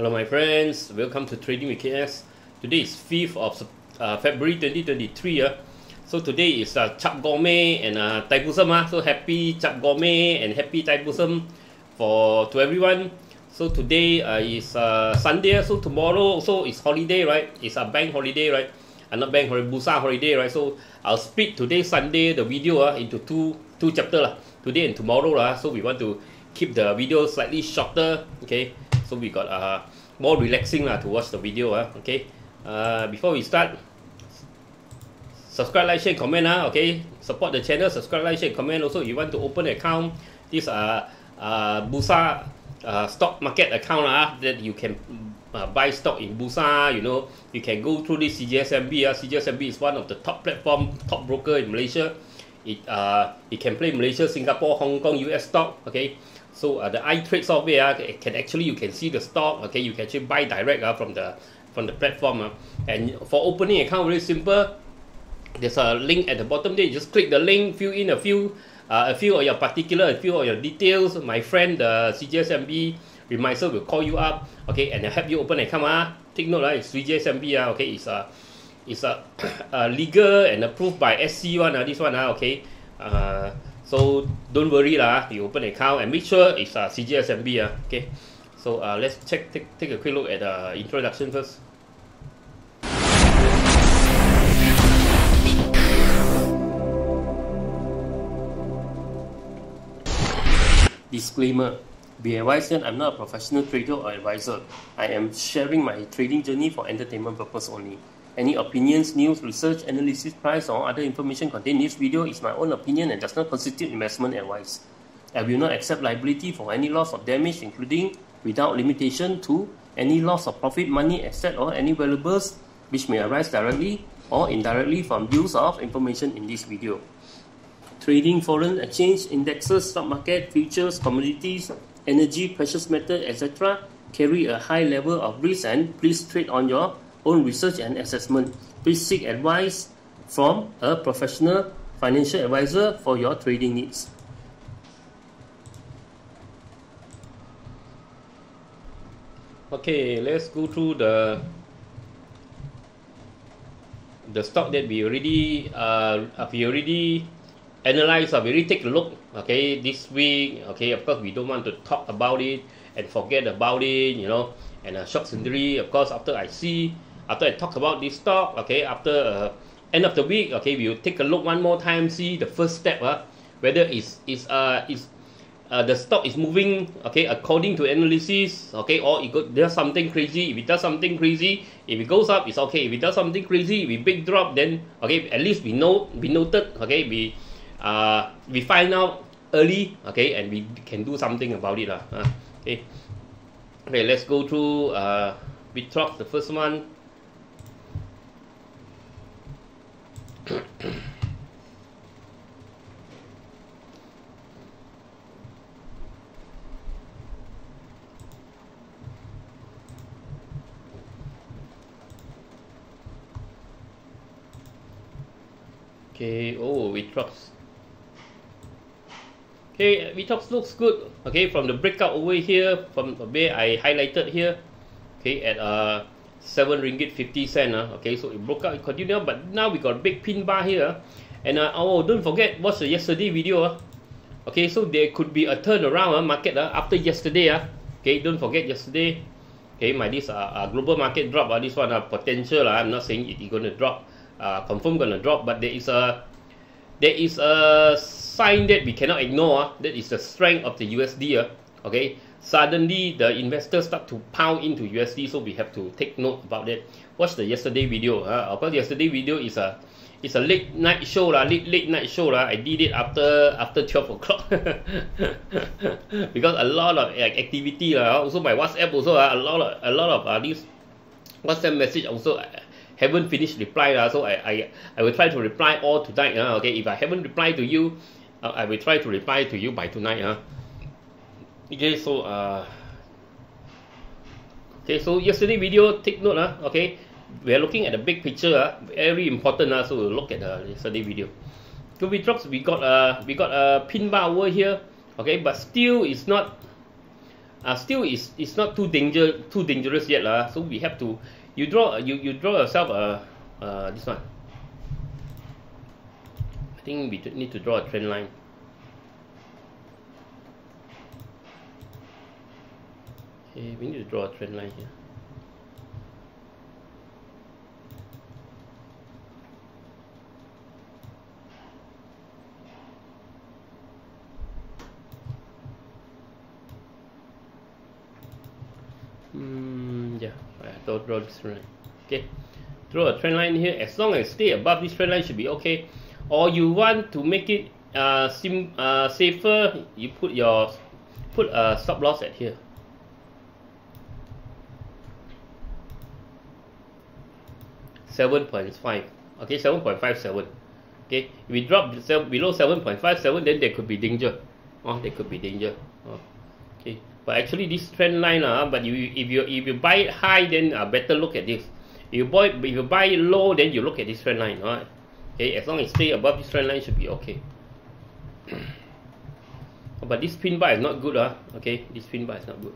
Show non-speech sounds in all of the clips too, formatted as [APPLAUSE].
Hello my friends, welcome to Trading with KS. Today is 5th of uh, February 2023. Uh. So today is uh, Chap Goh Mei and uh, Thaipusam. Uh. So happy Chap Goh Mei and happy Thaipusam for to everyone. So today uh, is uh, Sunday, so tomorrow also is holiday, right? It's a bank holiday, right? Uh, not bank holiday, Bursa holiday, right? So I'll split today Sunday the video uh, into two two chapter lah. Today and tomorrow lah. So we want to keep the video slightly shorter, okay? so we got uh, more relaxing lah to watch the video uh, okay? Uh, before we start subscribe like share comment uh, okay? Support the channel subscribe like share comment also. You want to open account this uh, uh, Bursa uh, stock market account uh, that you can uh, buy stock in Bursa you know? You can go through this CGSMB uh, CGSMB is one of the top platform top broker in Malaysia it uh, it can play Malaysia Singapore Hong Kong US stock okay so uh, the iTrade software uh, can actually you can see the stock. Okay, you can actually buy direct uh, from the from the platform. Uh, and for opening account, very simple. There's a link at the bottom there. You just click the link, fill in a few uh, a few of your particular, a few of your details. My friend, the CGSMB remisier will call you up. Okay, and help you open account. Uh. Take note, uh, it's CGSMB. Uh, okay, it's a it's a, [COUGHS] a legal and approved by SC one. Uh, this one. Uh, okay. Uh, so don't worry lah, you open account and make sure it's uh, CGSMB. Uh, okay, so uh, let's check take, take a quick look at the introduction first. Disclaimer Be advised that I'm not a professional trader or advisor. I am sharing my trading journey for entertainment purpose only. Any opinions, news, research, analysis, price, or other information contained in this video is my own opinion and does not constitute investment advice. I will not accept liability for any loss or damage, including, without limitation to, any loss of profit, money, asset, or any valuables which may arise directly or indirectly from use of information in this video. Trading foreign exchange, indexes, stock market, futures, commodities, energy, precious metal, etc. carry a high level of risk and please trade on your own research and assessment. Please seek advice from a professional financial advisor for your trading needs. Okay, let's go through the the stock that we already uh, we already analyze or we already take a look okay this week okay of course we don't want to talk about it and forget about it you know and a shock syndrome of course after I see after I talk about this stock, okay, after uh, end of the week, okay, we'll take a look one more time, see the first step, uh, whether it's, it's, uh, it's, uh, the stock is moving, okay, according to analysis, okay, or it go, does something crazy. If it does something crazy, if it goes up, it's okay. If it does something crazy, if it big drop, then, okay, at least we know, we noted, okay, we, uh, we find out early, okay, and we can do something about it, uh, okay. Okay, let's go through, uh, Vitrox, the first one. Okay oh Vitrox okay Vitrox looks good. Okay from the breakout over here from where I highlighted here. Okay at uh 7 ringgit 50 cent uh, okay so it broke out it continued but now we got big pin bar here and uh, oh don't forget watch the yesterday video uh. okay so there could be a turnaround uh, market uh, after yesterday uh. okay don't forget yesterday okay my this uh, uh, global market drop uh, this one uh, potential uh, I'm not saying it is going to drop uh, confirm to drop but there is a there is a sign that we cannot ignore uh, that is the strength of the USD uh, okay suddenly the investors start to pound into USD so we have to take note about that. Watch the yesterday video uh, of course yesterday video is a it's a late night show lah late late night show lah. I did it after after 12 o'clock. [LAUGHS] Because a lot of like, activity lah. Also my WhatsApp also uh, a lot of a lot of uh, this WhatsApp message also uh, haven't finished reply lah. So I, I I will try to reply all tonight uh, okay if I haven't replied to you uh, I will try to reply to you by tonight uh. Okay so uh okay so yesterday video take note uh, okay we are looking at the big picture uh, very important uh, so we'll look at the yesterday video so we drops we got uh we got a pin bar over here okay but still it's not uh, still is it's not too danger too dangerous yet lah. So we have to you draw you you draw yourself a uh, this one. I think we need to draw a trend line. We need to draw a trend line here. Mm, yeah, I don't draw this trend line. Okay, draw a trend line here. As long as stay above this trend line should be okay. Or you want to make it uh, sim uh, safer, you put your put a stop loss at here. Seven point five. Okay, seven point five seven. Okay, if we drop below seven point five seven, then there could be danger. Oh, there could be danger. Oh, okay but actually this trend line uh, but you if you if you buy it high then uh, better look at this if you buy if you buy low then you look at this trend line right okay as long as stay above this trend line should be okay [COUGHS] but this pin bar is not good uh, okay this pin bar is not good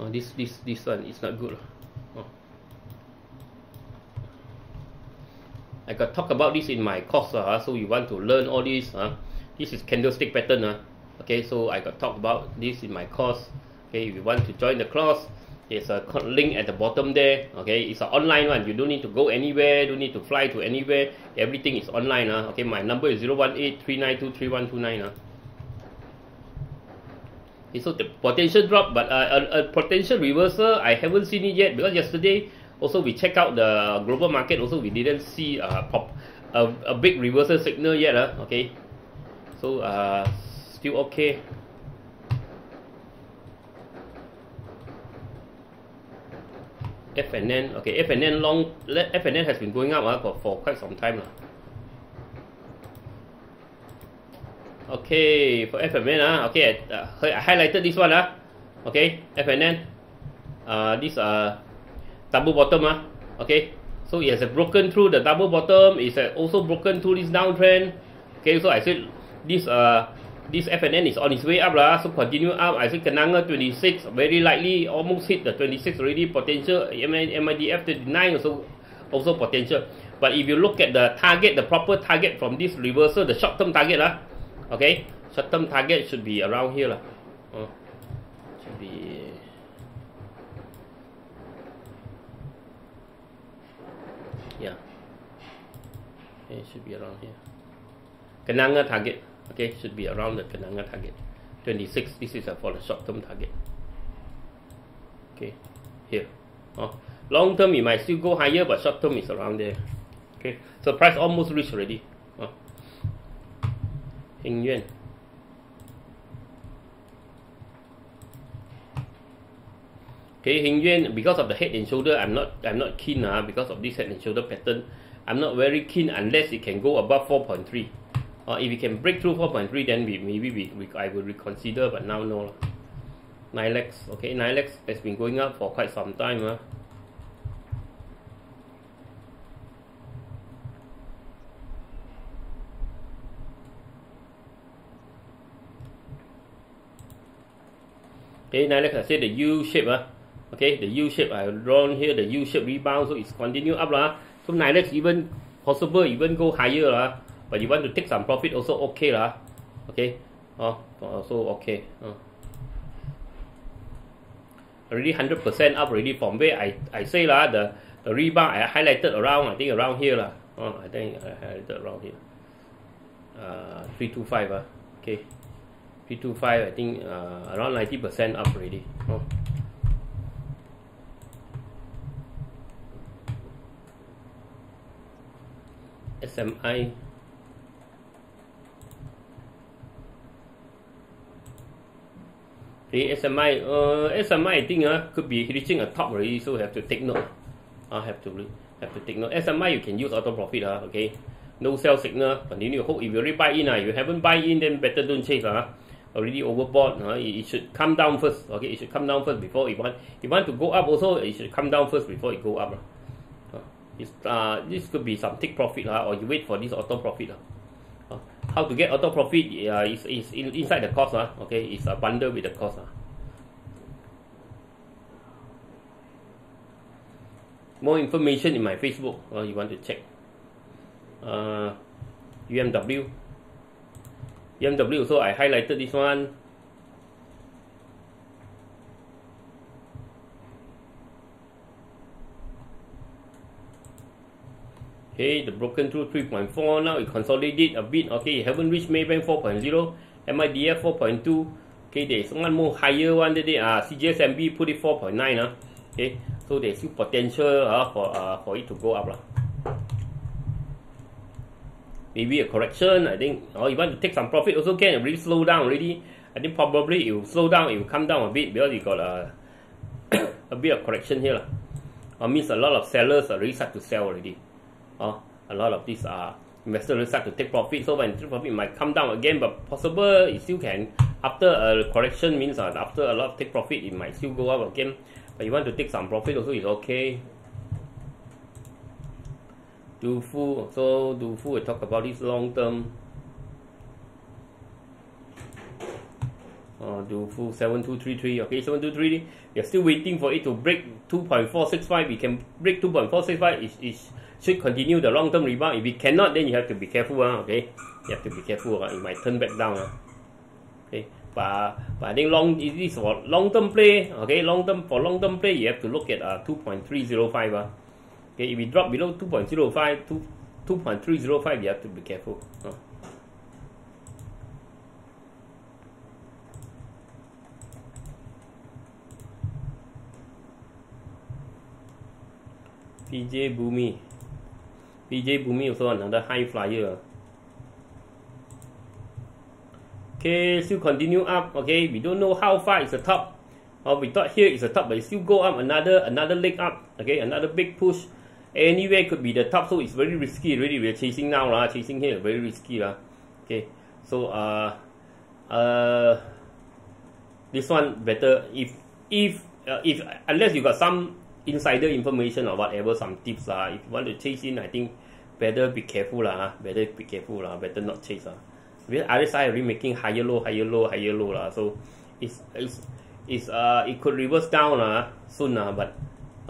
oh, this this this one is not good oh. I got talk about this in my course uh, so you want to learn all this uh, this is candlestick pattern uh, okay so I got talk about this in my course. Okay if you want to join the course there's a link at the bottom there. Okay it's an online one. You don't need to go anywhere don't need to fly to anywhere. Everything is online uh. okay my number is 018-392-3129 uh. okay so the potential drop but uh, a, a potential reversal I haven't seen it yet because yesterday also we check out the global market. Also we didn't see a pop a, a big reversal signal yet uh, okay. So uh, still okay. F&N okay F&N long F&N has been going up uh, for, for quite some time uh. okay for FNN uh, okay uh, I highlighted this one uh, okay FNN uh, this uh, double bottom uh, okay so it has broken through the double bottom it's also broken through this downtrend okay so I said this uh this FNN is on its way up lah, so continue up. I think Kenanga 26 very likely almost hit the 26 already. Potential MIDF 39 also also potential. But if you look at the target, the proper target from this reversal, the short term target lah, okay, short term target should be around here lah. It should be around here. Kenanga target. Okay should be around the Kenanga target. 26 this is for the short term target. Okay here. Oh, long term it might still go higher but short term is around there. Okay so price almost reached already. Oh. Heng Yuan. Okay, Heng Yuan, because of the head and shoulder, I'm not I'm not keen uh, because of this head and shoulder pattern. I'm not very keen unless it can go above 4.3 uh, if it can break through 4.3 then we maybe we, we I will reconsider but now no Nylex okay Nylex has been going up for quite some time huh? Okay, Nylex I said the U shape uh, okay the U shape I drawn here the U shape rebound so it's continue up lah. So Nylex even possible even go higher lah. But you want to take some profit also okay lah. Okay? Oh also okay. Oh. already 100% up already from where I, I say lah the, the rebound I highlighted around I think around here lah. Oh, I think I highlighted around here. Uh, 325 uh, okay. 325 I think uh, around 90% up already. Oh. SMI The SMI, uh, SMI I think uh, could be reaching a top already, so have to take note. I uh, have to have to take note. SMI you can use auto profit, uh, okay. No sell signal, continue hold. If you already buy in, uh, you haven't buy in, then better don't chase. Uh, already overbought. Uh, it, it should come down first. Okay, it should come down first before it want. You want to go up, also it should come down first before it go up. Uh is uh, this could be some take profit lah, or you wait for this auto profit lah. Uh, how to get auto profit uh, is, is in, inside the cost lah, okay? It's a bundle with the cost lah. More information in my Facebook, or you want to check. Uh, UMW. UMW, so I highlighted this one. Okay the broken through 3.4 now it consolidate a bit okay it haven't reached Maybank 4.0 MIDF 4.2 okay there's one more higher one today uh, CGSMB put it 4.9 uh, okay so there's still potential uh, for uh, for it to go up lah. maybe a correction I think or you want to take some profit also can really slow down already I think probably it will slow down it will come down a bit because you got a [COUGHS] a bit of correction here lah. Or means a lot of sellers already start to sell already a lot of these uh, investors start to take profit. So when take profit might come down again but possible it still can. After a correction means uh, after a lot of take profit it might still go up again. But you want to take some profit also is okay. Dufu so Dufu we talk about this long term. Uh, Dufu 7233 okay 7233 we are still waiting for it to break 2.465 we can break 2.465 is, is should continue the long term rebound. If it cannot then you have to be careful uh, okay? You have to be careful uh, it might turn back down uh. okay? But, but I think long it is for long term play okay? Long term for long term play you have to look at uh, 2.305 uh. okay? If it drop below 2.05 2, 2.305 you have to be careful uh. PJ Bumi PJ Bumi also another high flyer. Okay still continue up. Okay we don't know how far is the top. Or we thought here is the top but it still go up another another leg up. Okay another big push. Anywhere could be the top so it's very risky really. We're chasing now lah chasing here very risky lah. Okay so uh uh this one better if if uh, if unless you got some insider information or whatever, some tips lah. If you want to chase in, I think better be careful lah. Better be careful lah. Better not chase lah. Because RSI already making higher low, higher low, higher low lah. So it's it's it's uh it could reverse down lah soon lah. But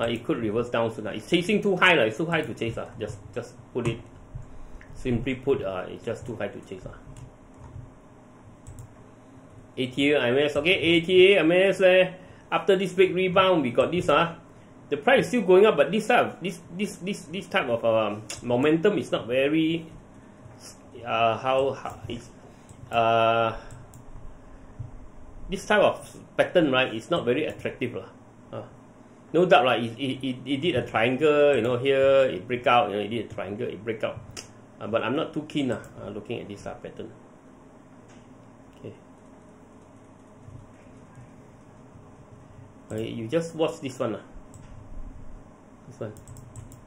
uh, it could reverse down soon lah. It's chasing too high lah. It's too high to chase lah. Just just put it simply put uh it's just too high to chase lah. ATA, MS, okay, ATAIMS, eh, after this big rebound, we got this, uh, the price is still going up, but this type of this this this this type of um, [TSK] momentum is not very uh, how, how it's uh, this type of pattern right is not very attractive lah. Uh, no doubt right, it, it, it, did a triangle, you know, here it break out, you know, it did a triangle, it break out. Uh, but I'm not too keen uh, looking at this uh, pattern. Okay. You just watch this one. Uh this one.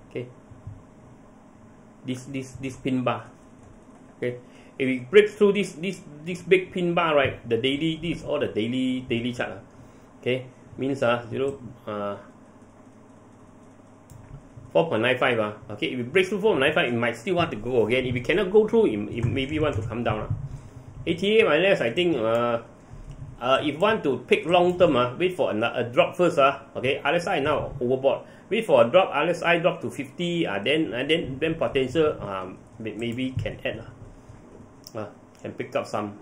Okay. This this this pin bar. Okay. If it breaks through this this this big pin bar right the daily this all the daily daily chart uh, okay. Means uh zero uh 4.95 uh, okay. If it breaks through 4.95 it might still want to go again. If it cannot go through it, it maybe want to come down uh. ATAIMS I think uh, uh, if want to pick long term uh, wait for a, a drop first uh, okay RSI now overbought. Wait for a drop RSI drop to 50 uh, then and then then potential um, maybe can add uh, uh, can pick up some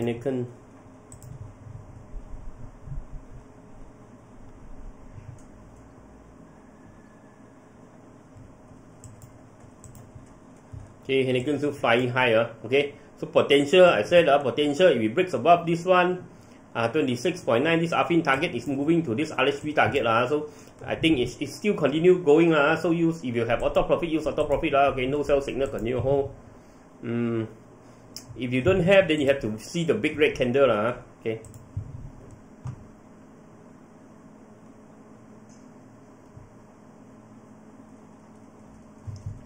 Heineken Okay, Heineken still flying higher. Okay, so potential, I said uh, potential, if it breaks above this one, uh, 26.9, this Affin target is moving to this RHB target. Uh, so I think it's, it's still continue going. Uh, so use if you have auto profit, use auto profit. Uh, okay, no sell signal, continue hold. Mm, if you don't have, then you have to see the big red candle. Uh, okay.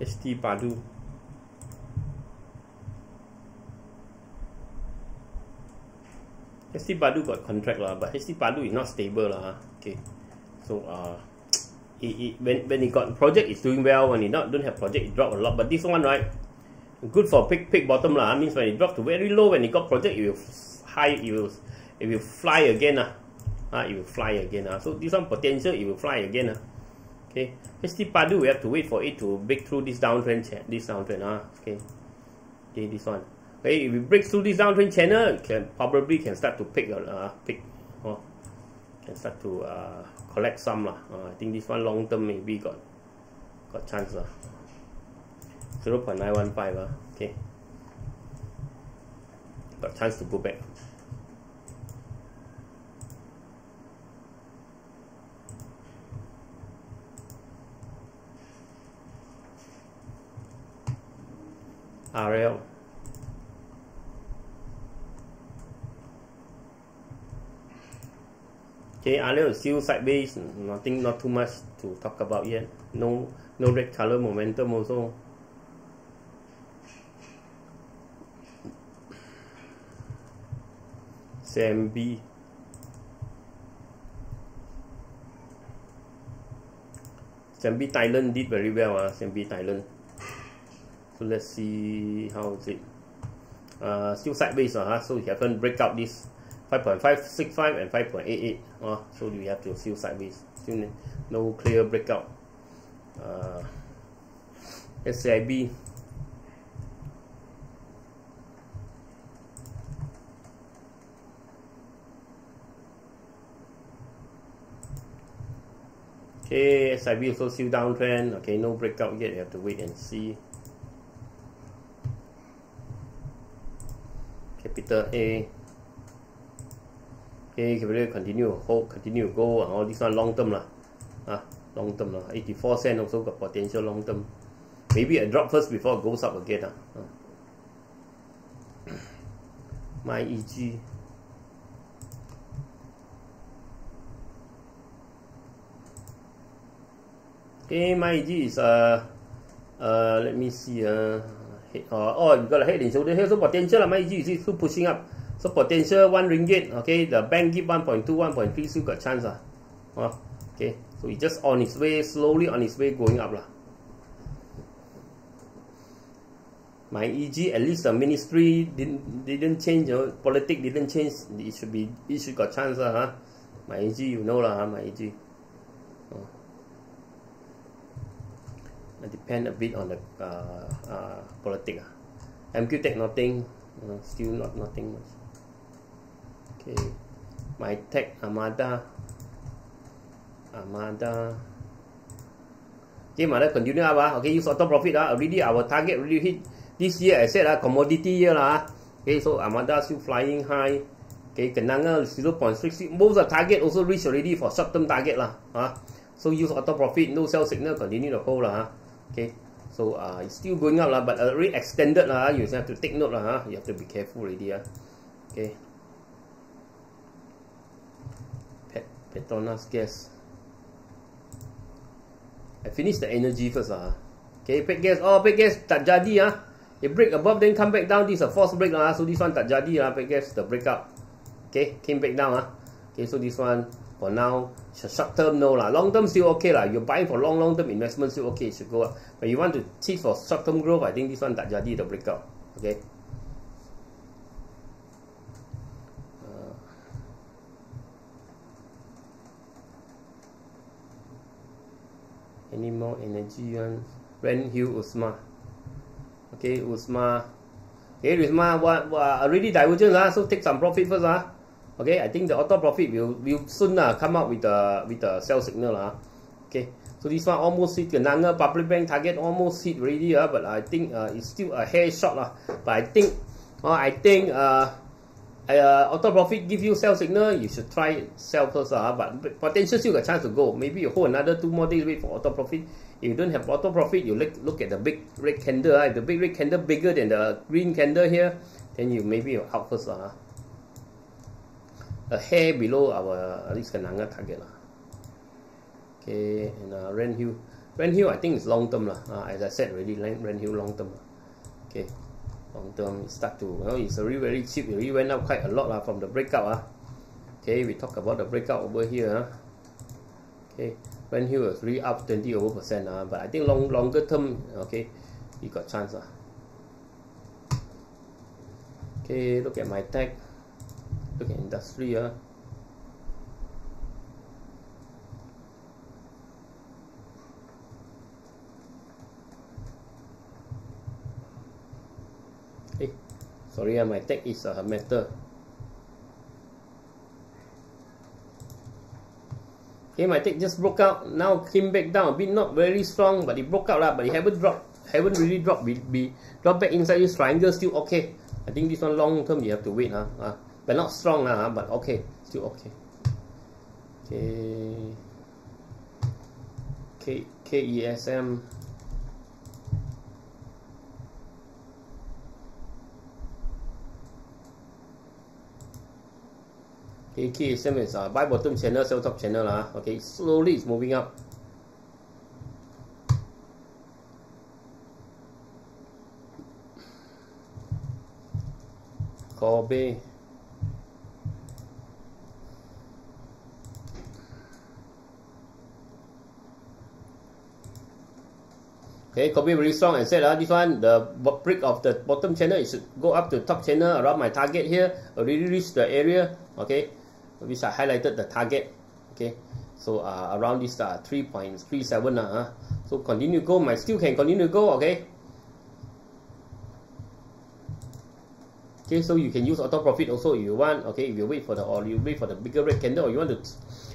HT Padu. HT Padu got contract lah, but HT Padu is not stable lah. Okay, So uh, it, it, when when it got project, it's doing well. When it not don't have project, it drop a lot. But this one, right, good for pick pick bottom lah. Means when it drop to very low, when it got project, it will high, it will it will fly again lah. Uh, it will fly again. Uh. So this one potential, it will fly again. Uh. Okay, HT Padu, we have to wait for it to break through this downtrend, this downtrend. Uh. Okay, okay, this one. Okay, if it breaks through this downtrend channel, can probably can start to pick, uh, pick, oh, can start to uh, collect some lah. Uh, I think this one long term maybe got got chance lah. 0.915 uh, okay. Got chance to go back. RL Okay, Arnold is still sideways, nothing, not too much to talk about yet. No, no red color momentum also. CIMB. CIMB Thailand did very well, uh, CIMB Thailand. So let's see how is it. Uh, still sideways, uh, so you haven't break out this 5.565 and 5.88 uh, so we have to still sideways still no clear breakout uh, SCIB Okay, SCIB also still downtrend. Okay, no breakout yet. You have to wait and see. Capital A okay can continue hold continue go uh, all this one long term lah ah long term lah 84 cent also got potential long term maybe a drop first before it goes up again uh. [COUGHS] MyEG okay my EG is uh uh let me see uh head, uh, oh you got a head and shoulder here so potential uh, my EG is still pushing up so potential one ringgit, okay, the bank give 1.2, 1.3, still got chance. Uh. Oh, okay, so it's just on its way, slowly on its way going up. Lah. My EG, at least the ministry didn't, didn't change, You know, politics didn't change, it should be, it should got chance. À, uh, huh? My EG, you know lah, huh? my EG. Depend a bit on the uh, uh, politics. Uh. MQ nothing, uh, still not nothing much. Okay, my tech Armada, Armada. Okay, Armada continue. Ah. Okay, use auto profit. Ah. Already our target already hit this year. I said ah, commodity year lah. Okay, so Armada still flying high. Okay, Kenanga 0.66. Most of the target also reached already for short term target lah. Ah. So use auto profit, no sell signal, continue to hold lah. Okay. So uh, it's still going up lah, but already extended lah. You have to take note lah. You have to be careful already. Ah. Okay. Petronas gas. I finish the energy first ah. Okay, pet gas. Oh, pet gas tak jadi ah. It break above then come back down. This is a false break lah. So this one tak jadi lah. Pet gas the breakup. Okay, came back down ah. Okay, so this one for now short term no lah. Long term still okay lah. You're buying for long long term investment still okay. It should go up. But you want to cheat for short term growth, I think this one tak jadi the breakup. Okay. any more energy one Ren Hill Uzma okay Uzma okay Uzma what, what already divergence ah so take some profit first ah okay I think the auto profit will will soon uh, come up with the with the sell signal ah okay so this one almost hit the Nanga public bank target almost hit already uh, but I think uh, it's still a hair short lah but I think uh, I think uh, uh, auto profit give you sell signal, you should try sell first. Uh, but potential still got chance to go. Maybe you hold another two more days wait for auto profit. If you don't have auto profit, you look, look at the big red candle. Uh, if the big red candle bigger than the green candle here, then you maybe you out first. Uh. A hair below our at least Kenanga target. Uh. Okay, and uh, Ranhill. Hill, I think it's long term. Uh, as I said already, Ranhill long term. Okay long term start to know it's already very cheap it already went up quite a lot uh, from the breakout uh. okay we talk about the breakout over here uh. Okay, Ranhill was really up 20 over percent, uh, but I think long longer term, okay, you got chance. Uh. Okay, look at MyTech, look at industry. Uh. Hey, sorry, uh, my tech is uh, metal. Okay, eh, my tech just broke out. Now came back down a bit, not very strong, but it broke out lah. But it haven't dropped, haven't really dropped. Be, be drop back inside this triangle, still okay. I think this one long term you have to wait, huh? Uh, but not strong, lah But okay, still okay. Okay. K K E S KESM. Okay, KSM is uh, buy bottom channel, sell top channel. Uh, okay, slowly it's moving up. Kobe. Okay, Kobay very strong and said uh, this one, the brick of the bottom channel, should go up to top channel around my target here, already reached the area. Okay, which I highlighted the target okay so uh, around this uh, 3.37 uh, so continue go my still can continue go okay okay so you can use auto profit also if you want okay if you wait for the or you wait for the bigger red candle or you want to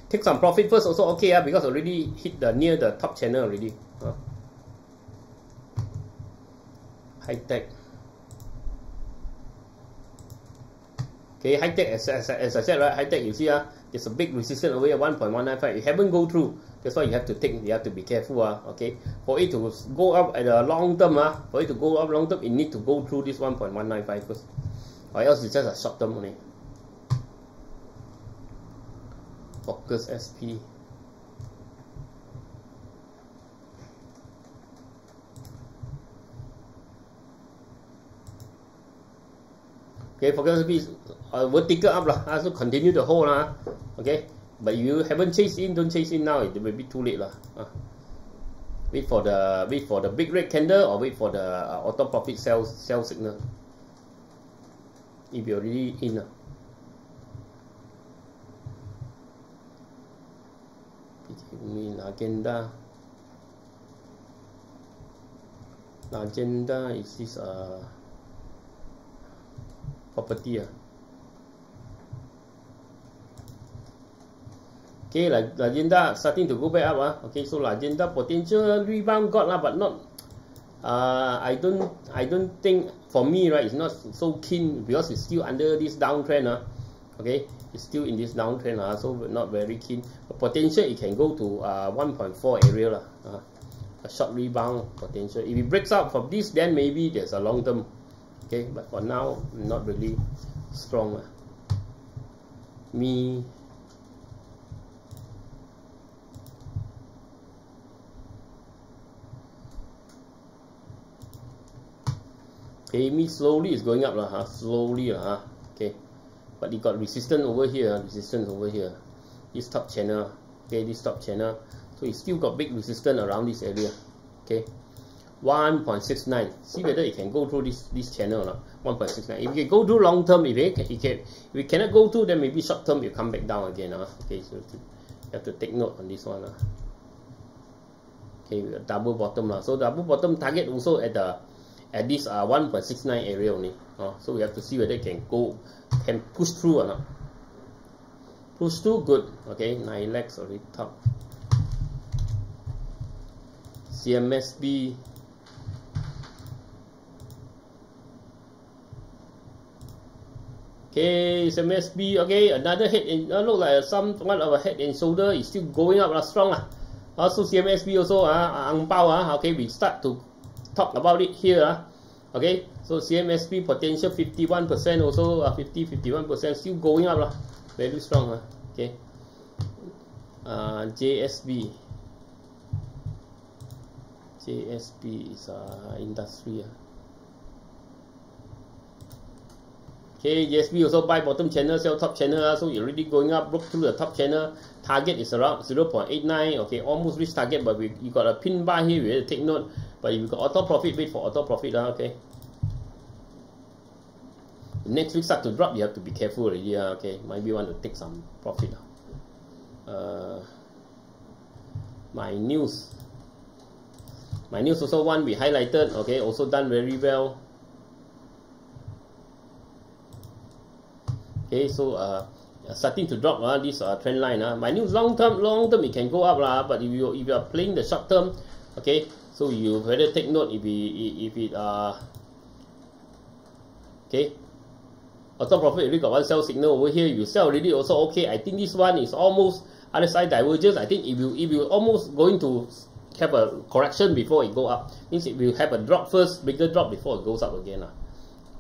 take some profit first also okay uh, because already hit the near the top channel already uh. High tech Okay, Hightec, as, as, as I said, right, Hightec, you see, uh, there's a big resistance over here, 1.195. You haven't go through. That's why you have to take, you have to be careful, uh, okay. For it to go up at a long term, uh, for it to go up long term, it need to go through this 1.195 first. Or else it's just a short term only. Focus SP. Okay, focus SP uh, vertical up lah. Uh, so continue to hold lah. Okay, but you haven't chased in, don't chase in now. It may be too late lah. Uh. Wait for the wait for the big red candle or wait for the uh, auto profit sell sell signal. If you're already in. Uh. mean Lagenda. Lagenda is this uh property uh. Okay, Lagenda starting to go back up. Ah. Okay, so Lagenda potential rebound got lah, but not. Uh, I don't, I don't think for me right, it's not so keen because it's still under this downtrend. Ah. Okay, it's still in this downtrend. Ah, so not very keen. But potential it can go to uh, 1.4 area lah. Uh, a short rebound potential. If it breaks out from this, then maybe there's a long term. Okay, but for now, not really strong. Uh. MI Okay, me slowly is going up lah, huh? slowly lah, huh? okay. But it got resistance over here, resistance over here. This top channel, okay, this top channel. So it still got big resistance around this area, okay. 1.69. See whether it can go through this this channel or not. 1.69. If it can go through long term, if it can, it can, if it cannot go through, then maybe short term you come back down again. Huh? Okay, so you have to take note on this one. Huh? Okay, double bottom lah. So double bottom target also at the at this uh, 1.69 area only. Uh, so we have to see whether it can go, can push through or not. Push through, good. Okay, 9 legs already top. CMSB. Okay, CMSB. Okay, another head in, uh, look like some one of a head and shoulder is still going up uh, strong. Uh. Also CMSB also, uh, ang pao, uh, okay, we start to talk about it here. Uh. Okay, so CMSB potential 51% also, uh, 50, 51% still going up. Lah. Very strong. Uh. Okay, uh, JSB. JSB is uh, industry. Uh. Okay, JSB also buy bottom channel, sell top channel. Uh, so you're already going up, broke through the top channel. Target is around 0.89. Okay, almost reached target, but we, you got a pin bar here. We have to take note. But if you got auto profit, wait for auto profit. Uh, okay. Next week start to drop, you have to be careful already. Uh, okay, might be want to take some profit. Uh, MyNews. My news also one we highlighted. Okay, also done very well. Okay so uh starting to drop uh, this uh, trend line uh. MyNews long term long term it can go up lah but if you if you are playing the short term okay so you better take note if it if it uh okay auto profit already got one sell signal over here you sell already also okay I think this one is almost other side divergence I think if you if you almost going to have a correction before it go up means it will have a drop first bigger drop before it goes up again lah.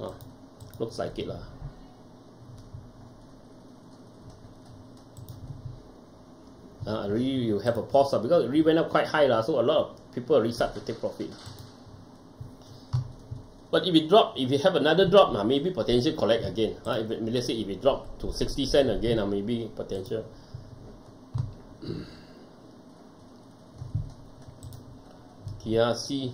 Uh, looks like it lah. Uh, really you have a pause uh, because it really went up quite high uh, so a lot of people already start to take profit. But if it drop if you have another drop uh, maybe potential collect again. Uh, if it, let's say if it drop to 60 cent again uh, maybe potential. [CLEARS THROAT] TRC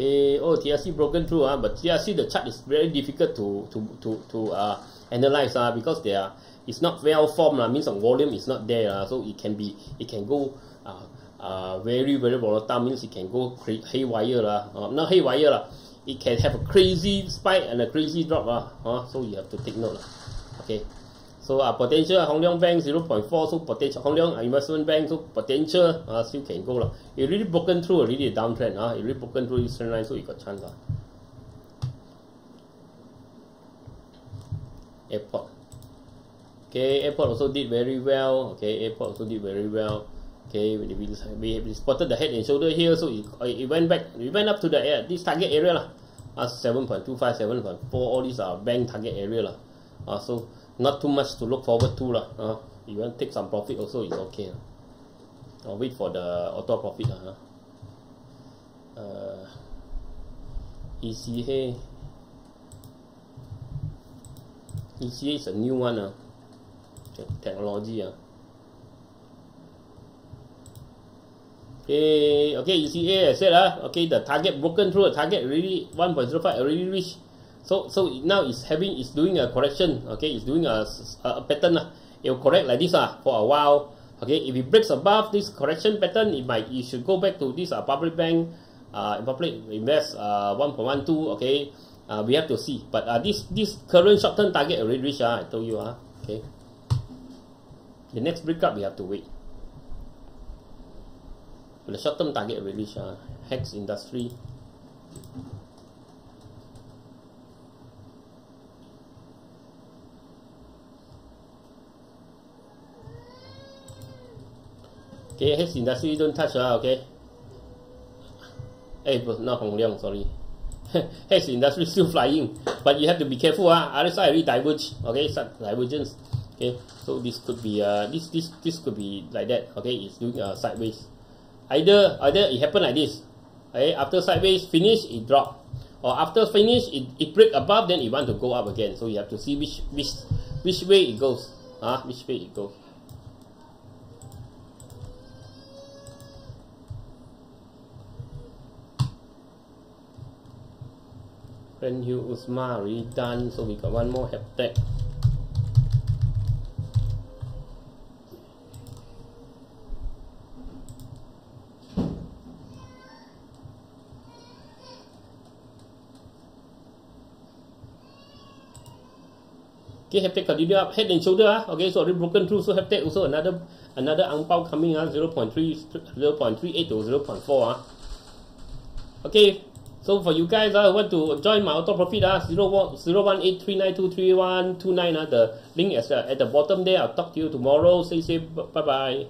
okay oh TRC broken through uh, but TRC the chart is very difficult to to to to uh, analyze uh, because they are it's not well formed uh, means the volume is not there uh, so it can be it can go uh, uh, very very volatile. Means it can go haywire uh, uh, not haywire uh, it can have a crazy spike and a crazy drop uh, uh, so you have to take note uh, okay so uh, potential Hong Leong Bank 0.4, so potential Hong Leong Investment Bank, so potential uh, still can go. lah. It really broken through already a downtrend. Uh, it really broken through this trend line, so it got chance. Uh. Airport. Okay, airport also did very well. Okay, airport also did very well. Okay, we, we, we spotted the head and shoulder here, so it, it went back, we went up to the uh, this target area lah. Uh, 7.25, 7.4, all these are bank target area lah. Uh, so not too much to look forward to lah. Uh, you want to take some profit also is okay. Or wait for the auto profit lah. Uh, ECA ECA is a new one uh, technology uh. Okay, okay, ECA I said uh, okay, the target broken through a target really 1.05 already reached so so now it's having it's doing a correction okay? It's doing a, a pattern it will correct like this uh, for a while okay? If it breaks above this correction pattern it might it should go back to this uh, public bank uh, public invest uh, 1.12 okay? Uh, we have to see. But uh, this this current short term target already reached uh, I told you uh, okay? The next breakup we have to wait. The short term target already reached uh, hex industry Okay, hex industry don't touch ah, okay. Eh, not Hong Leong, sorry. hex industry still flying, but you have to be careful ah. Other side already diverge, okay, start divergence. Okay, so this could be uh this this this could be like that. Okay, it's doing uh sideways. Either either it happen like this. Okay, after sideways finish it drop, or after finish it, it break above then it want to go up again. So you have to see which which which way it goes. Ah, which way it goes. Ranhill Uzma already done, so we got one more Hiaptek. Okay, Hiaptek continue up, head and shoulder. Ah. Okay, so already broken through. So Hiaptek also another another ang coming. Ah, 0 0.3, 0 0.38 to 0 0.4. Ah. Okay, so for you guys uh, who want to join my auto profit uh, 0183923129 uh, the link is uh, at the bottom there. I'll talk to you tomorrow. Stay safe. Bye bye.